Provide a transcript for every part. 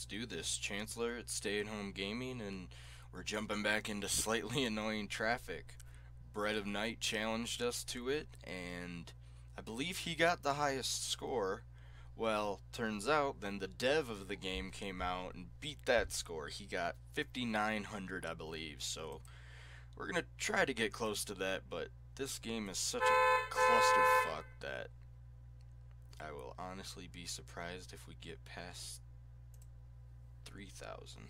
let's do this. Chancellor, it's Stay at Home Gaming, and we're jumping back into slightly annoying traffic. Bread of Knight challenged us to it, and I believe he got the highest score. Well, turns out then the dev of the game came out and beat that score. He got 5,900, I believe. So we're gonna try to get close to that, but this game is such a clusterfuck that I will honestly be surprised if we get past 3,000.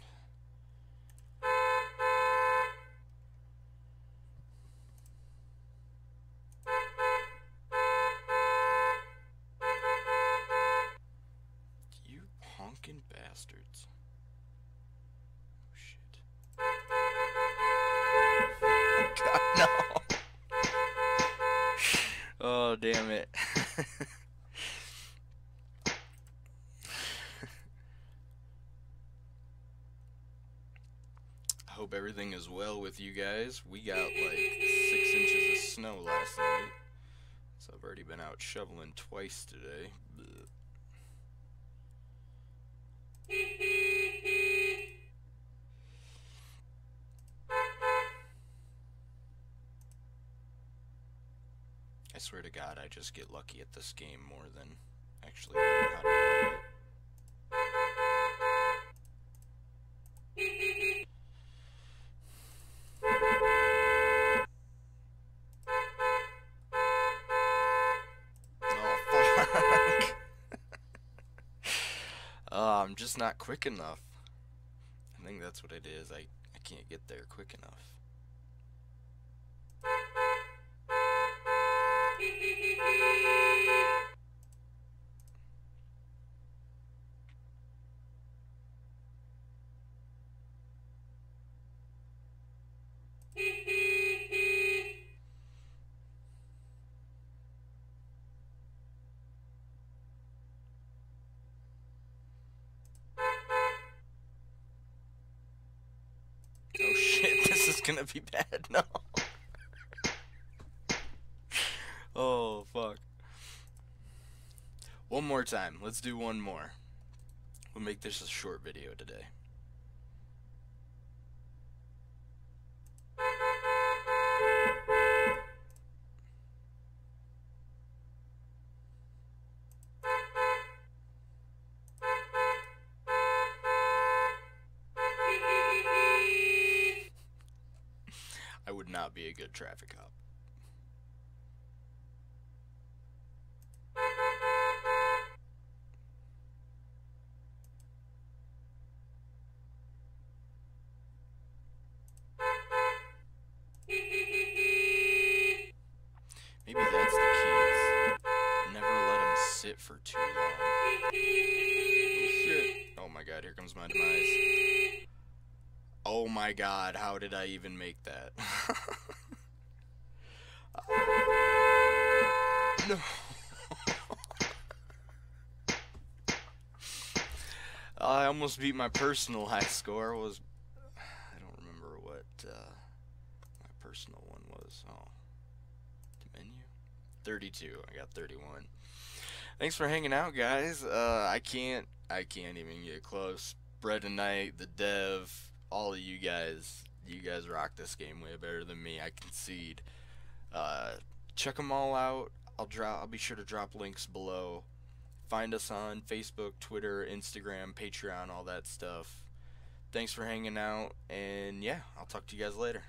You honking bastards. Oh shit. God, no. Oh, damn it. I hope everything is well with you guys. We got like six inches of snow last night. So I've already been out shoveling twice today. Blech. I swear to God, I just get lucky at this game more than actually just not quick enough. I think that's what it is. I, I can't get there quick enough. Gonna be bad. No. oh fuck. One more time. Let's do one more. We'll make this a short video today. Would not be a good traffic cop. Maybe that's the key. is Never let him sit for too long. Oh shit. Oh my god, here comes my demise. Oh my god, how did I even make that? no. I almost beat my personal high score was I don't remember what uh, my personal one was. Oh. The menu? 32. I got 31. Thanks for hanging out, guys. Uh, I can't I can't even get close. Bread and the dev, all of you guys, you guys rock this game way better than me. I concede. Uh, check them all out. I'll drop. I'll be sure to drop links below. Find us on Facebook, Twitter, Instagram, Patreon, all that stuff. Thanks for hanging out, and yeah, I'll talk to you guys later.